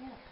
Yeah.